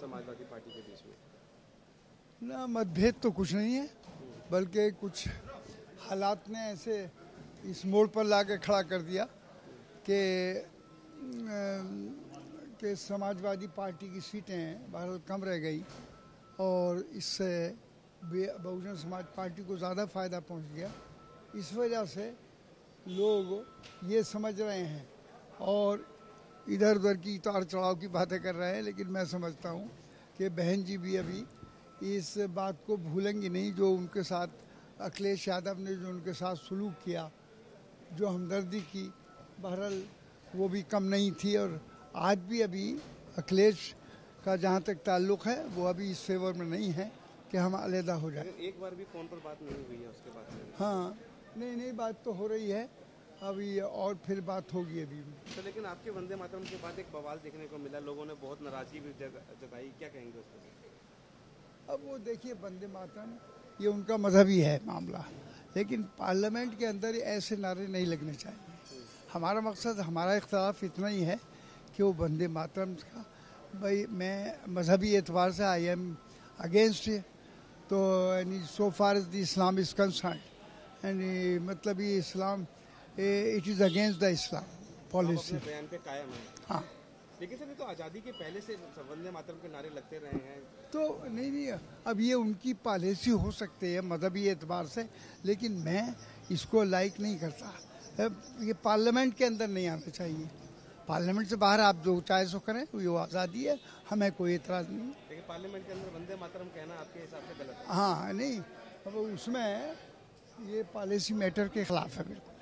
Samajwadi party के बीच में? ना, मतभेद तो कुछ नहीं है, बल्कि कुछ हालात ने ऐसे इस मोड़ पर ला खड़ा कर दिया कि कि समाजवादी पार्टी की सीटें बहरहाल कम रह गई और इससे बहुजन समाज पार्टी को ज़्यादा फ़ायदा पहुँच गया। इस वजह से लोग ये समझ रहे हैं और इधर उधर की उतार चढ़ाव की बातें कर रहे हैं लेकिन मैं समझता हूँ कि बहन जी भी अभी इस बात को भूलेंगी नहीं जो उनके साथ अखिलेश यादव ने जो उनके साथ सलूक किया जो हमदर्दी की बहरहाल वो भी कम नहीं थी। और आज भी अभी अखिलेश का जहाँ तक ताल्लुक़ है वो अभी इस फेवर में नहीं है कि हम अलहदा हो जाए। एक बार भी फ़ोन पर बात नहीं हुई है उसके बाद हाँ नहीं नहीं बात तो हो रही है। अभी और फिर बात होगी अभी। तो लेकिन आपके वंदे मातरम के बाद एक बवाल देखने को मिला लोगों ने बहुत नाराज़गी भी जताई क्या कहेंगे उस पर? अब वो देखिए बंदे मातरम ये उनका मजहबी है मामला। लेकिन पार्लियामेंट के अंदर ऐसे नारे नहीं लगने चाहिए। हमारा मकसद हमारा इख्तलाफ इतना ही है कि वो बंदे मातरम का भाई मैं मजहबी एतबार से आई एम अगेंस्ट तो यानी so far as the Islam is concern यानी मतलब ये Islam it is against the Islam policy बयान पे कायम है। हाँ। लेकिन सर ये तो आज़ादी के पहले से वंदे मातरम के नारे लगते रहे हैं। तो नहीं नहीं अब ये उनकी पॉलिसी हो सकती है मजहबी एतबार से लेकिन मैं इसको लाइक नहीं करता। ये पार्लियामेंट के अंदर नहीं आना चाहिए। पार्लियामेंट से बाहर आप जो चाहे सो करें वो आज़ादी है हमें कोई एतराज़ नहीं लेकिन पार्लियामेंट के अंदर वंदे मातरम कहना आपके हिसाब से गलत है। हाँ नहीं अब उसमें ये पॉलिसी मैटर के खिलाफ है बिल्कुल।